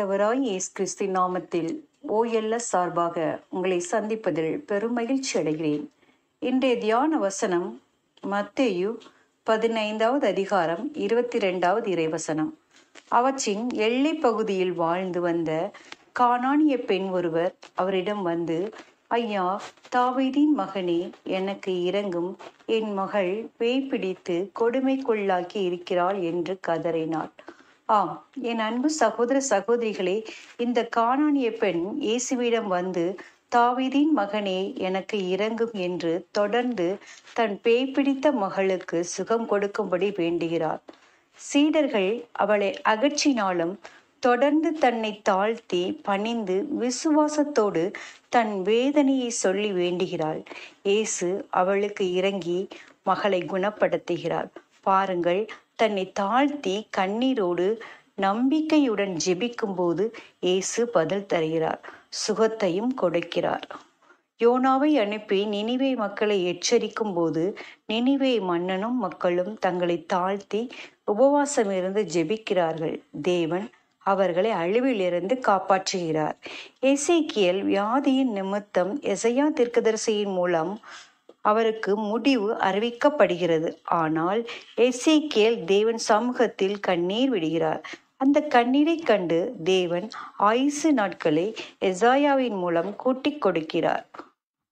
ஆண்டவராய் இயேசு கிறிஸ்து நாமத்தில் ஓஎல்எஸ் சார்பாக உங்களை சந்திப்பதில் பெருமகிழ்ச்சி அடைகிறேன். இன்றைய தியான வசனம் மத்தேயு பதினைந்தாவது அதிகாரம் இருபத்தி ரெண்டாவது இறைவசனம். அவற்றின் எல்லை பகுதியில் வாழ்ந்து வந்த காணானிய பெண் ஒருவர் அவரிடம் வந்து ஐயா தாவீதின் மகனே எனக்கு இறங்கும் என் மகள் பேய் பிடித்து கொடுமைக்குள்ளாக்கி இருக்கிறாள் என்று கதறினாள். ஆம் என் அன்பு சகோதர சகோதரிகளே இந்த காணானிய பெண் இயேசுவிடம் வந்து தாவிதின் மகனே எனக்கு இறங்கும் என்று தொடர்ந்து தன் பேய் பிடித்த மகளுக்கு சுகம் கொடுக்கும்படி வேண்டுகிறார் சீடர்கள் அவளை அகற்றினாலும் தொடர்ந்து தன்னை தாழ்த்தி பணிந்து விசுவாசத்தோடு தன் வேதனையை சொல்லி வேண்டுகிறாள். இயேசு அவளுக்கு இறங்கி மகளை குணப்படுத்துகிறார். பாருங்கள் தன்னை தாழ்த்தி கண்ணீரோடு நம்பிக்கையுடன் ஜெபிக்கும்போது இயேசு பதில் தருகிறார். சுகத்தையும் கொடுக்கிறார். யோனாவை அனுப்பி நினைவே மக்களை எச்சரிக்கும் போது நினைவே மன்னனும் மக்களும் தங்களை தாழ்த்தி உபவாசம் இருந்து ஜெபிக்கிறார்கள். தேவன் அவர்களை அழிவிலிருந்து காப்பாற்றுகிறார். எசேக்கியல் வியாதியின் நிமித்தம் எசையா தீர்க்கதரிசியின் மூலம் அவருக்கு முடிவு அறிவிக்கப்படுகிறது. ஆனால் எசேக்கியல் தேவன் சமூகத்தில் கண்ணீர் விடுகிறார். அந்த கண்ணீரை கண்டு தேவன் ஆயுசு நாட்களை எசாயாவின் மூலம் கூட்டிக் கொடுக்கிறார்.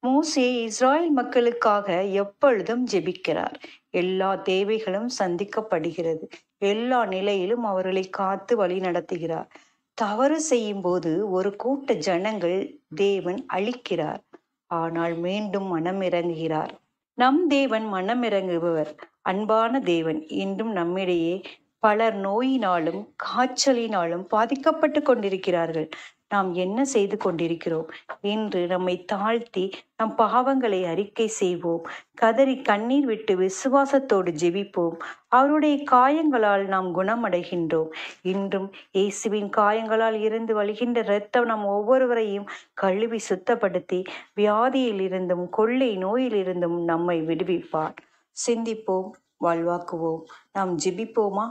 மோசே இஸ்ராயல் மக்களுக்காக எப்பொழுதும் ஜெபிக்கிறார். எல்லா தேவைகளும் சந்திக்கப்படுகிறது. எல்லா நிலையிலும் அவர்களை காத்து வழி நடத்துகிறார். தவறு செய்யும் போது ஒரு கூட்ட ஜனங்கள் தேவன் அழிக்கிறார். ஆனால் மீண்டும் மனமிறங்குகிறார். நம் தேவன் மனமிறங்குபவர் அன்பான தேவன். இன்றும் நம்மிடையே பலர் நோயினாலும் காய்ச்சலினாலும் பாதிக்கப்பட்டு கொண்டிருக்கிறார்கள். நாம் என்ன செய்து கொண்டிருக்கிறோம் என்று நம்மை தாழ்த்தி நம் பாவங்களை அறிக்கை செய்வோம். கதறி கண்ணீர் விட்டு விசுவாசத்தோடு ஜெபிப்போம். அவருடைய காயங்களால் நாம் குணமடைகின்றோம். இன்றும் இயேசுவின் காயங்களால் இருந்து வழிகின்ற இரத்தம் நம் ஒவ்வொருவரையும் கழுவி சுத்தப்படுத்தி வியாதியில் இருந்தும் கொள்ளை நோயில் இருந்தும் நம்மை விடுவிப்பார். சிந்திப்போம் வாழ்வாக்குவோம். நாம் ஜெபிப்போமா?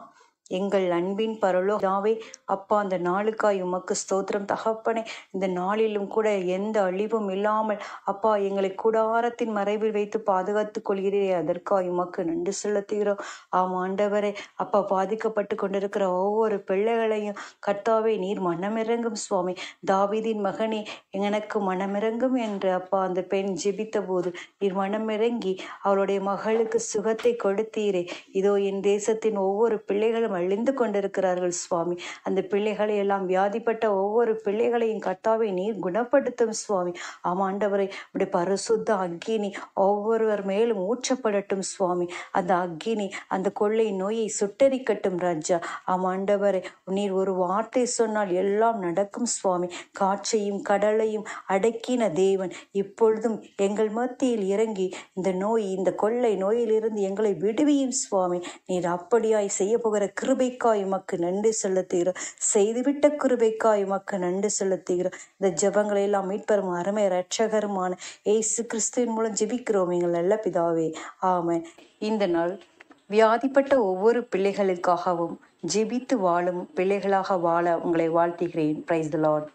எங்கள் அன்பின் பரலோ தாவே அப்பா அந்த நாளுக்காய் உமக்கு ஸ்தோத்திரம். தகப்பனே இந்த நாளிலும் கூட எந்த அழிவும் இல்லாமல் அப்பா எங்களை கூடாரத்தின் மறைவில் வைத்து பாதுகாத்துக் கொள்கிறீரே. அதற்காய் உமக்கு நன்றி செலுத்துகிறோம். ஆம் ஆண்டவரே அப்பா பாதிக்கப்பட்டு கொண்டிருக்கிற ஒவ்வொரு பிள்ளைகளையும் கர்த்தாவே நீர் மனமிறங்கும் சுவாமி. தாவிதின் மகனே எனக்கு மனமிறங்கும் என்று அப்பா அந்த பெண் ஜெபித்த போது நீர் மனமிறங்கி அவளுடைய மகளுக்கு சுகத்தை கொடுத்தீரே. இதோ என் தேசத்தின் ஒவ்வொரு பிள்ளைகளும் அழிந்து கொண்டிருக்கிறார்கள் சுவாமி. அந்த பிள்ளைகளை எல்லாம் வியாதிப்பட்ட ஒவ்வொரு பிள்ளைகளையும் கர்த்தாவை நீர் குணப்படுத்தும் சுவாமி. ஆமாண்டவரை உடைய பரிசுத்த அக்கினி ஒவ்வொருவர் மேலும் ஊற்றப்படட்டும் சுவாமி. அந்த அக்கினி அந்த கொள்ளை நோயை சுட்டரிக்கட்டும் ராஜா. ஆமாண்டவரை நீர் ஒரு வார்த்தை சொன்னால் எல்லாம் நடக்கும் சுவாமி. காற்றையும் கடலையும் அடக்கின தேவன் இப்பொழுதும் எங்கள் மத்தியில் இறங்கி இந்த நோய் இந்த கொள்ளை நோயிலிருந்து எங்களை விடுவியும் சுவாமி. நீர் அப்படியாய் செய்ய போகிற கிருபைக்காய் உமக்கு நன்றி செலுத்துகிறோம். செய்துவிட்ட கிருபைக்காய் உமக்கு நன்றி செலுத்துகிறோம். இந்த ஜபங்களை எல்லாம் மீட்பெறும் அருமை இரட்சகருமான ஏசு கிறிஸ்துவின் மூலம் ஜெபிக்கிறோம் எங்கள் நல்ல பிதாவே. ஆமென். இந்த நாள் வியாதிப்பட்ட ஒவ்வொரு பிள்ளைகளுக்காகவும் ஜெபித்து வாழும் பிள்ளைகளாக வாழ உங்களை வாழ்த்துகிறேன். Price Lord